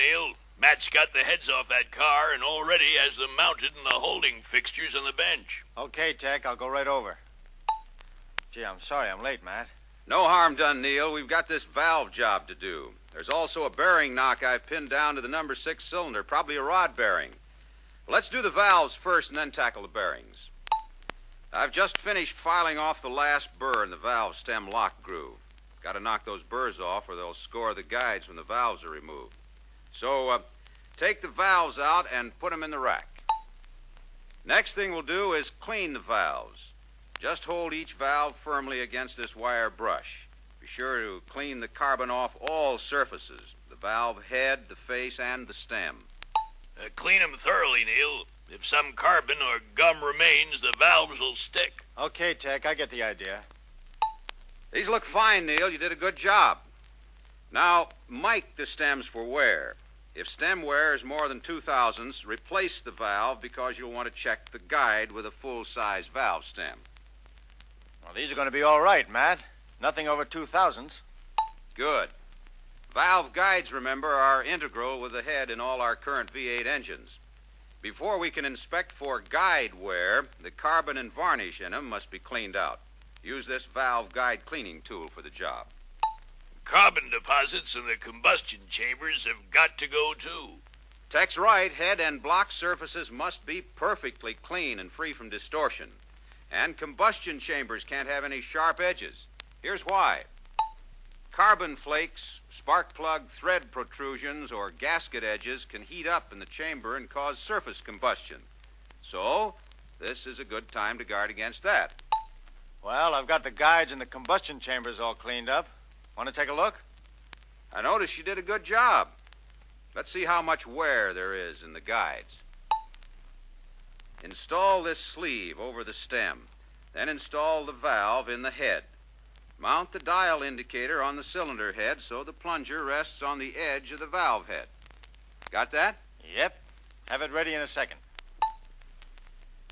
what Neil. Matt's got the heads off that car and already has them mounted in the holding fixtures on the bench. Okay, Tech, I'll go right over. Gee, I'm sorry I'm late, Matt. No harm done, Neil. We've got this valve job to do. There's also a bearing knock I've pinned down to the number six cylinder, probably a rod bearing. Let's do the valves first and then tackle the bearings. I've just finished filing off the last burr in the valve stem lock groove. Got to knock those burrs off or they'll score the guides when the valves are removed. So, uh, take the valves out and put them in the rack. Next thing we'll do is clean the valves. Just hold each valve firmly against this wire brush. Be sure to clean the carbon off all surfaces the valve head, the face, and the stem. Uh, clean 'em thoroughly, Neil. If some carbon or gum remains, the valves will stick. Okay, Tech, I get the idea. These look fine, Neil. You did a good job. Now, mic the stems for wear. If stem wear is more than two thousandths, replace the valve because you'll want to check the guide with a full-size valve stem. Well, these are going to be all right, Matt. Nothing over two thousandths. Good. Valve guides, remember, are integral with the head in all our current V8 engines. Before we can inspect for guide wear, the carbon and varnish in them must be cleaned out. Use this valve guide cleaning tool for the job. Carbon deposits in the combustion chambers have got to go too. Tech's right, head and block surfaces must be perfectly clean and free from distortion. And combustion chambers can't have any sharp edges. Here's why. Carbon flakes, spark plug thread protrusions, or gasket edges can heat up in the chamber and cause surface combustion. So, this is a good time to guard against that. Well, I've got the guides and the combustion chambers all cleaned up. Want to take a look? I notice you did a good job. Let's see how much wear there is in the guides. Install this sleeve over the stem. Then install the valve in the head. Mount the dial indicator on the cylinder head so the plunger rests on the edge of the valve head. Got that? Yep. Have it ready in a second.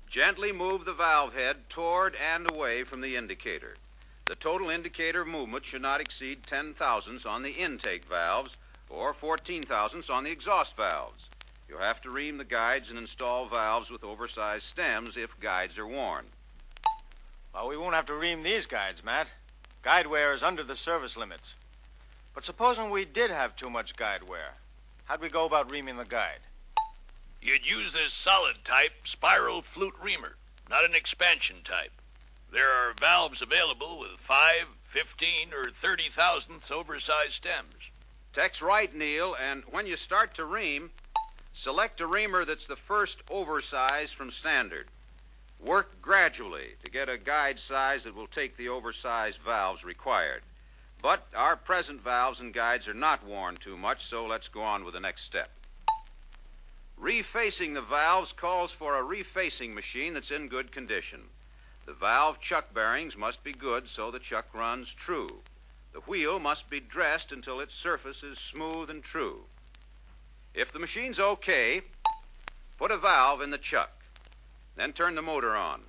Gently move the valve head toward and away from the indicator. The total indicator of movement should not exceed 10 thousandths on the intake valves or 14 thousandths on the exhaust valves. You'll have to ream the guides and install valves with oversized stems if guides are worn. Well, we won't have to ream these guides, Matt. Guide wear is under the service limits. But supposing we did have too much guide wear, how'd we go about reaming the guide? You'd use this solid type spiral flute reamer, not an expansion type. There are valves available with 5, 15, or 30 thousandths oversized stems. Tech's right, Neil, and when you start to ream, select a reamer that's the first oversized from standard. Work gradually to get a guide size that will take the oversized valves required. But our present valves and guides are not worn too much, so let's go on with the next step. Refacing the valves calls for a refacing machine that's in good condition. The valve chuck bearings must be good so the chuck runs true. The wheel must be dressed until its surface is smooth and true. If the machine's okay, put a valve in the chuck. Then turn the motor on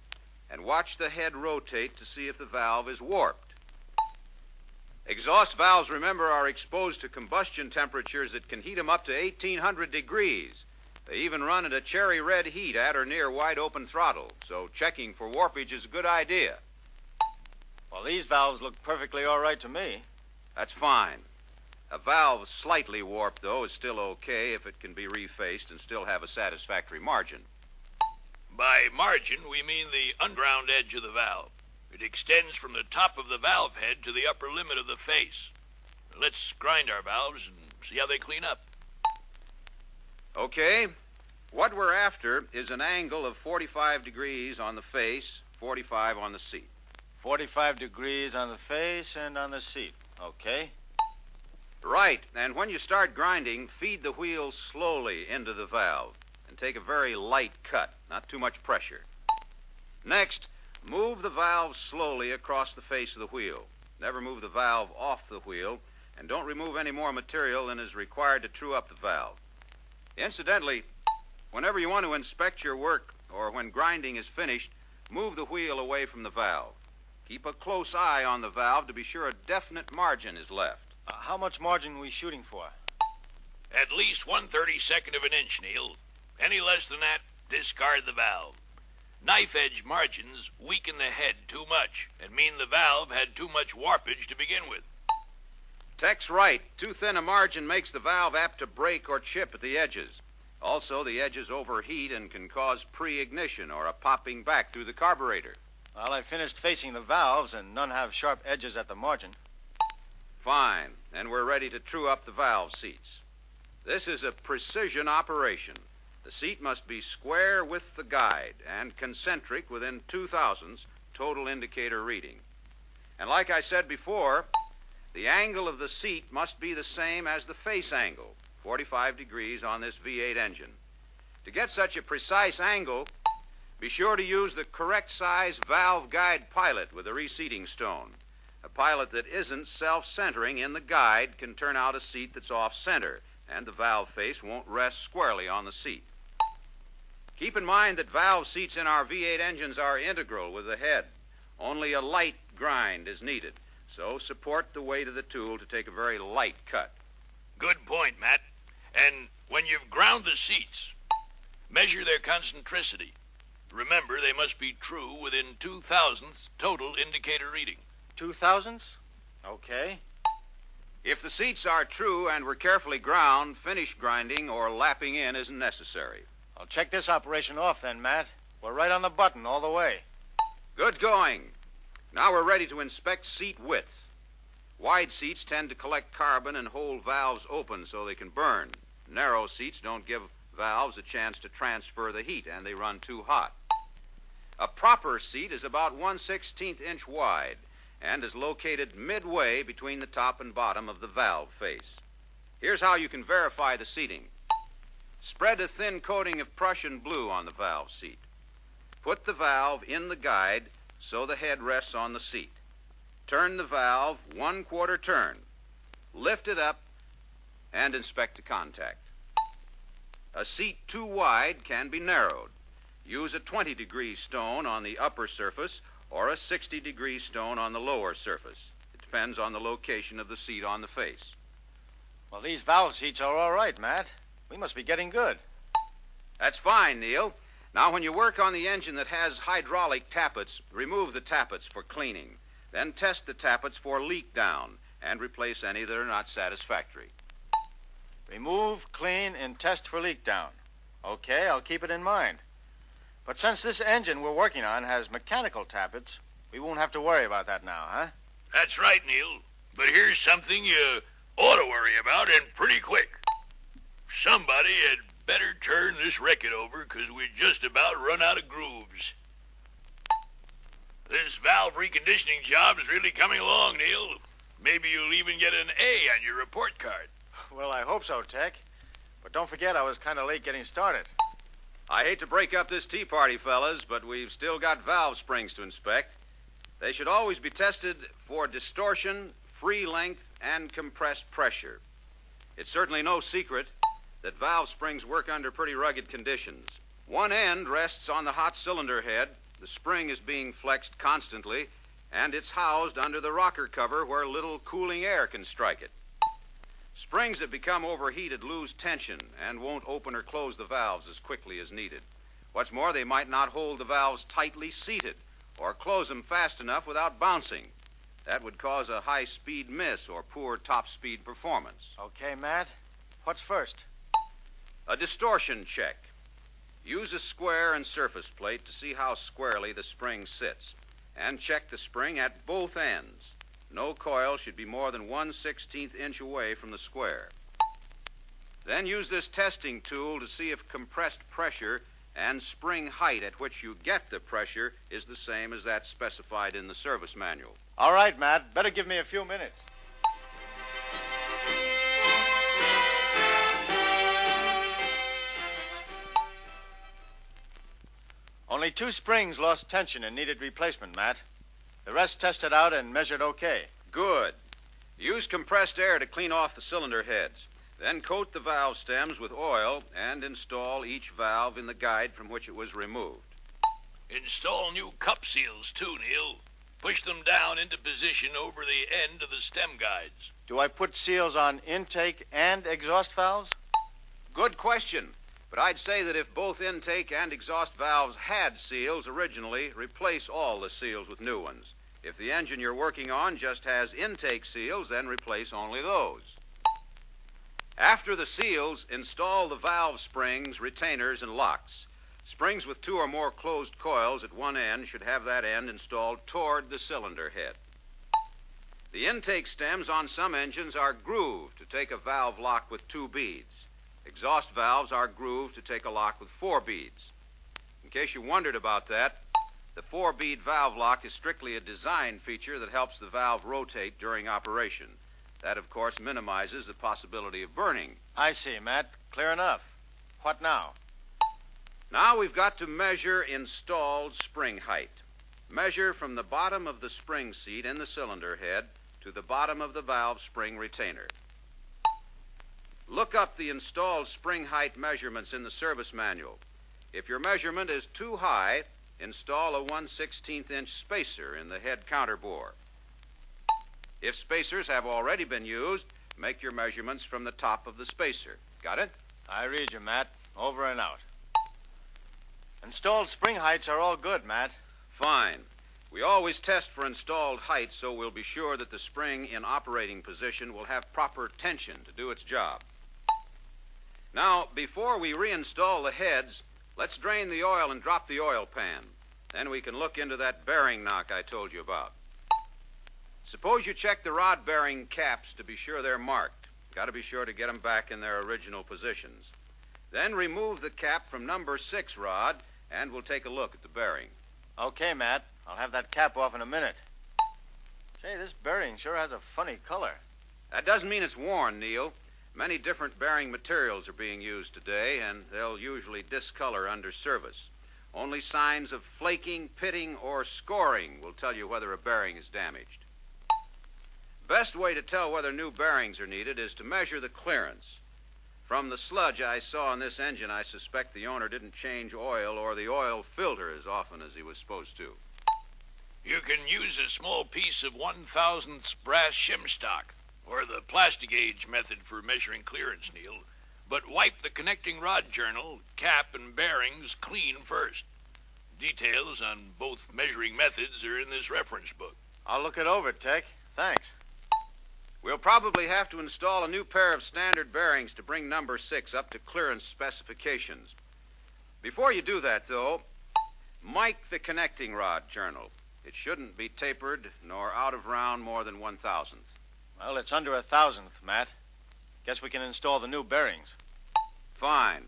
and watch the head rotate to see if the valve is warped. Exhaust valves, remember, are exposed to combustion temperatures that can heat them up to 1800 degrees. They even run at a cherry red heat at or near wide open throttle, so checking for warpage is a good idea. Well, these valves look perfectly all right to me. That's fine. A valve slightly warped, though, is still okay if it can be refaced and still have a satisfactory margin. By margin, we mean the unground edge of the valve. It extends from the top of the valve head to the upper limit of the face. Let's grind our valves and see how they clean up. Okay. What we're after is an angle of 45 degrees on the face, 45 on the seat. 45 degrees on the face and on the seat. Okay. Right. And when you start grinding, feed the wheel slowly into the valve and take a very light cut, not too much pressure. Next, move the valve slowly across the face of the wheel. Never move the valve off the wheel, and don't remove any more material than is required to true up the valve. Incidentally, whenever you want to inspect your work or when grinding is finished, move the wheel away from the valve. Keep a close eye on the valve to be sure a definite margin is left. Uh, how much margin are we shooting for? At least one thirty-second of an inch, Neil. Any less than that, discard the valve. Knife edge margins weaken the head too much and mean the valve had too much warpage to begin with. Tech's right. Too thin a margin makes the valve apt to break or chip at the edges. Also, the edges overheat and can cause pre-ignition or a popping back through the carburetor. Well, I finished facing the valves, and none have sharp edges at the margin. Fine. And we're ready to true up the valve seats. This is a precision operation. The seat must be square with the guide and concentric within two thousandths total indicator reading. And like I said before, the angle of the seat must be the same as the face angle, 45 degrees on this V8 engine. To get such a precise angle, be sure to use the correct size valve guide pilot with a reseating stone. A pilot that isn't self-centering in the guide can turn out a seat that's off-center, and the valve face won't rest squarely on the seat. Keep in mind that valve seats in our V8 engines are integral with the head. Only a light grind is needed, so support the weight of the tool to take a very light cut. Good point, Matt. And when you've ground the seats, measure their concentricity. Remember, they must be true within two thousandths total indicator reading. Two thousandths? Okay. If the seats are true and were carefully ground, finish grinding or lapping in isn't necessary. I'll check this operation off then, Matt. We're right on the button all the way. Good going. Now we're ready to inspect seat width. Wide seats tend to collect carbon and hold valves open so they can burn. Narrow seats don't give valves a chance to transfer the heat and they run too hot. A proper seat is about 1 16th inch wide and is located midway between the top and bottom of the valve face. Here's how you can verify the seating. Spread a thin coating of Prussian blue on the valve seat. Put the valve in the guide so the head rests on the seat. Turn the valve one quarter turn. Lift it up and inspect the contact. A seat too wide can be narrowed. Use a 20 degree stone on the upper surface or a 60 degree stone on the lower surface. It depends on the location of the seat on the face. Well, these valve seats are all right, Matt. We must be getting good. That's fine, Neil. Now, when you work on the engine that has hydraulic tappets, remove the tappets for cleaning. Then test the tappets for leak down and replace any that are not satisfactory. Remove, clean, and test for leak down. Okay, I'll keep it in mind. But since this engine we're working on has mechanical tappets, we won't have to worry about that now, huh? That's right, Neil. But here's something you ought to worry about, and pretty quick. Somebody had better turn this wrecket over, 'cause we just about run out of grooves. This valve reconditioning job is really coming along, Neil. Maybe you'll even get an A on your report card. Well, I hope so, Tech. But don't forget I was kind of late getting started. I hate to break up this tea party, fellas, but we've still got valve springs to inspect. They should always be tested for distortion, free length, and compressed pressure. It's certainly no secret that valve springs work under pretty rugged conditions. One end rests on the hot cylinder head, the spring is being flexed constantly, and it's housed under the rocker cover where little cooling air can strike it. Springs that become overheated lose tension and won't open or close the valves as quickly as needed. What's more, they might not hold the valves tightly seated or close them fast enough without bouncing. That would cause a high speed miss or poor top speed performance. Okay, Matt. What's first? A distortion check. Use a square and surface plate to see how squarely the spring sits. And check the spring at both ends. No coil should be more than 1 16th inch away from the square. Then use this testing tool to see if compressed pressure and spring height at which you get the pressure is the same as that specified in the service manual. All right, Matt. Better give me a few minutes. Only two springs lost tension and needed replacement, Matt. The rest tested out and measured okay. Good. Use compressed air to clean off the cylinder heads. Then coat the valve stems with oil and install each valve in the guide from which it was removed. Install new cup seals, too, Neil. Push them down into position over the end of the stem guides. Do I put seals on intake and exhaust valves? Good question. But I'd say that if both intake and exhaust valves had seals originally, replace all the seals with new ones. If the engine you're working on just has intake seals, then replace only those. After the seals, install the valve springs, retainers, and locks. Springs with two or more closed coils at one end should have that end installed toward the cylinder head. The intake stems on some engines are grooved to take a valve lock with two beads. Exhaust valves are grooved to take a lock with four beads. In case you wondered about that, the four bead valve lock is strictly a design feature that helps the valve rotate during operation. That, of course, minimizes the possibility of burning. I see, Matt. Clear enough. What now? Now we've got to measure installed spring height. Measure from the bottom of the spring seat in the cylinder head to the bottom of the valve spring retainer. Look up the installed spring height measurements in the service manual. If your measurement is too high, install a 1 16th inch spacer in the head counter bore. If spacers have already been used, make your measurements from the top of the spacer. Got it? I read you, Matt. Over and out. Installed spring heights are all good, Matt. Fine. We always test for installed height so we'll be sure that the spring in operating position will have proper tension to do its job. Now, before we reinstall the heads, let's drain the oil and drop the oil pan. Then we can look into that bearing knock I told you about. Suppose you check the rod bearing caps to be sure they're marked. Got to be sure to get them back in their original positions. Then remove the cap from number six rod, and we'll take a look at the bearing. Okay, Matt. I'll have that cap off in a minute. Say, this bearing sure has a funny color. That doesn't mean it's worn, Neil. Many different bearing materials are being used today, and they'll usually discolor under service. Only signs of flaking, pitting, or scoring will tell you whether a bearing is damaged. Best way to tell whether new bearings are needed is to measure the clearance. From the sludge I saw in this engine, I suspect the owner didn't change oil or the oil filter as often as he was supposed to. You can use a small piece of one thousandths brass shim stock, or the Plastigage method for measuring clearance, Neil. But wipe the connecting rod journal, cap, and bearings clean first. Details on both measuring methods are in this reference book. I'll look it over, Tech. Thanks. We'll probably have to install a new pair of standard bearings to bring number six up to clearance specifications. Before you do that, though, mic the connecting rod journal. It shouldn't be tapered nor out of round more than one thousandth. Well, it's under a thousandth, Matt. Guess we can install the new bearings. Fine.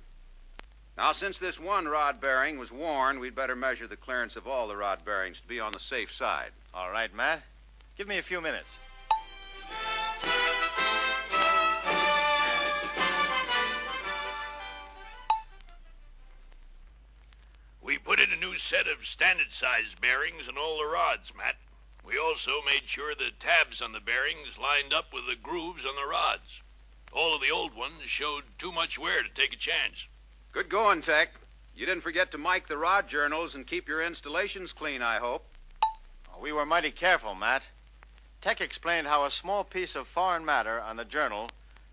Now, since this one rod bearing was worn, we'd better measure the clearance of all the rod bearings to be on the safe side. All right, Matt. Give me a few minutes. We put in a new set of standard size bearings in all the rods, Matt. We also made sure the tabs on the bearings lined up with the grooves on the rods. All of the old ones showed too much wear to take a chance. Good going, Tech. You didn't forget to mic the rod journals and keep your installations clean, I hope. Oh, we were mighty careful, Matt. Tech explained how a small piece of foreign matter on the journal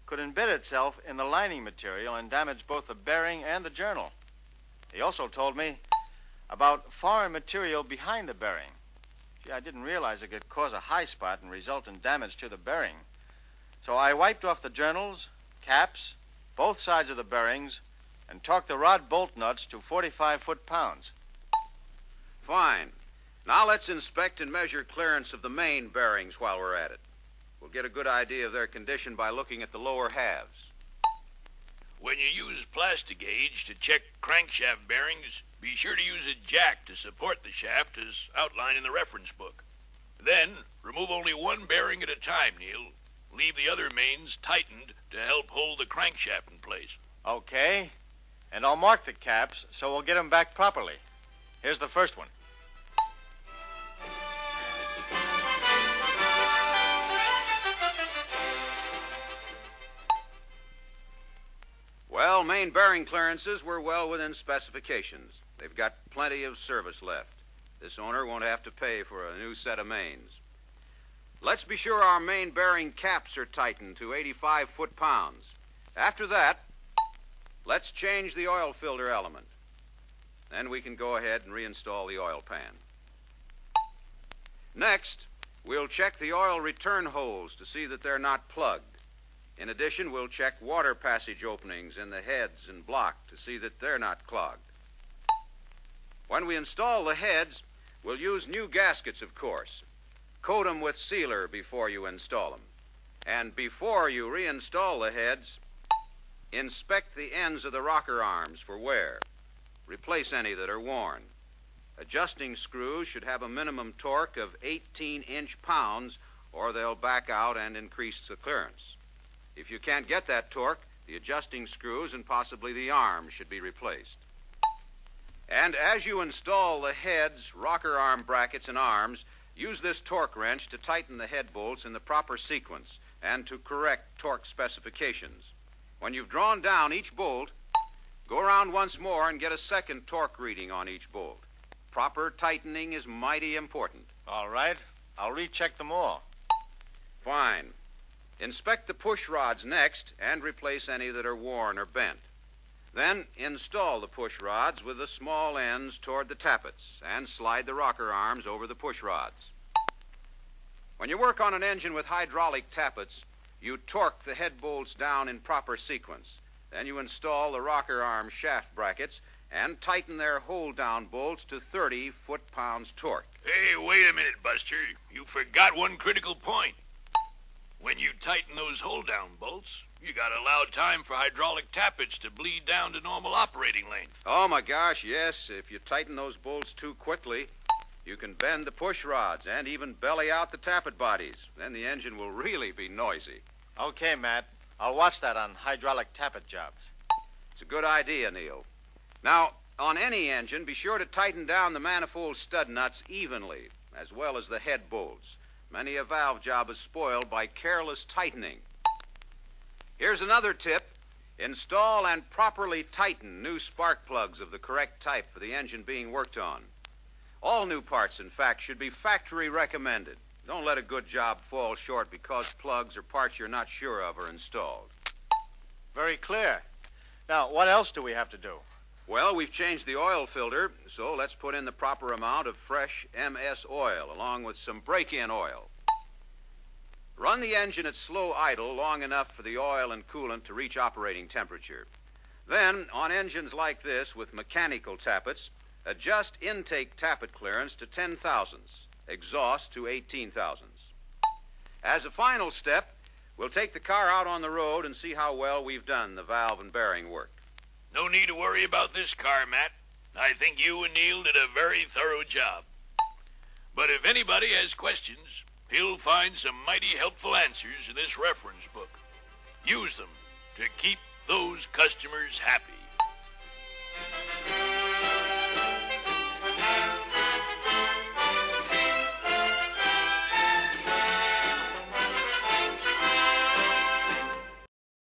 could embed itself in the lining material and damage both the bearing and the journal. He also told me about foreign material behind the bearing. Gee, I didn't realize it could cause a high spot and result in damage to the bearing. So I wiped off the journals, caps, both sides of the bearings, and torqued the rod bolt nuts to 45 foot pounds. Fine. Now let's inspect and measure clearance of the main bearings while we're at it. We'll get a good idea of their condition by looking at the lower halves. When you use Plastigage to check crankshaft bearings, be sure to use a jack to support the shaft as outlined in the reference book. Then, remove only one bearing at a time, Neil. Leave the other mains tightened to help hold the crankshaft in place. Okay. And I'll mark the caps so we'll get them back properly. Here's the first one. Well, main bearing clearances were well within specifications. They've got plenty of service left. This owner won't have to pay for a new set of mains. Let's be sure our main bearing caps are tightened to 85 foot-pounds. After that, Let's change the oil filter element. Then we can go ahead and reinstall the oil pan. Next, we'll check the oil return holes to see that they're not plugged. In addition, we'll check water passage openings in the heads and block to see that they're not clogged. When we install the heads, we'll use new gaskets, of course. Coat them with sealer before you install them. And before you reinstall the heads, inspect the ends of the rocker arms for wear. Replace any that are worn. Adjusting screws should have a minimum torque of 18 inch pounds or they'll back out and increase the clearance. If you can't get that torque, the adjusting screws and possibly the arms should be replaced. And as you install the heads, rocker arm brackets, and arms, use this torque wrench to tighten the head bolts in the proper sequence and to correct torque specifications. When you've drawn down each bolt, go around once more and get a second torque reading on each bolt. Proper tightening is mighty important. All right. I'll recheck them all. Fine. Inspect the push rods next and replace any that are worn or bent. Then install the push rods with the small ends toward the tappets and slide the rocker arms over the push rods. When you work on an engine with hydraulic tappets, you torque the head bolts down in proper sequence. Then you install the rocker arm shaft brackets and tighten their hold down bolts to 30 foot pounds torque. Hey, wait a minute, Buster. You forgot one critical point. When you tighten those hold-down bolts, you got to allow time for hydraulic tappets to bleed down to normal operating length. Oh, my gosh, yes. If you tighten those bolts too quickly, you can bend the push rods and even belly out the tappet bodies. Then the engine will really be noisy. Okay, Matt. I'll watch that on hydraulic tappet jobs. It's a good idea, Neil. Now, on any engine, be sure to tighten down the manifold stud nuts evenly, as well as the head bolts. Many a valve job is spoiled by careless tightening. Here's another tip. Install and properly tighten new spark plugs of the correct type for the engine being worked on. All new parts, in fact, should be factory recommended. Don't let a good job fall short because plugs or parts you're not sure of are installed. Very clear. Now, what else do we have to do? Well, we've changed the oil filter, so let's put in the proper amount of fresh MS oil along with some break-in oil. Run the engine at slow idle long enough for the oil and coolant to reach operating temperature. Then, on engines like this with mechanical tappets, adjust intake tappet clearance to 10 thousandths, exhaust to 18 thousandths. As a final step, we'll take the car out on the road and see how well we've done the valve and bearing work. No need to worry about this car, Matt. I think you and Neil did a very thorough job. But if anybody has questions, he'll find some mighty helpful answers in this reference book. Use them to keep those customers happy.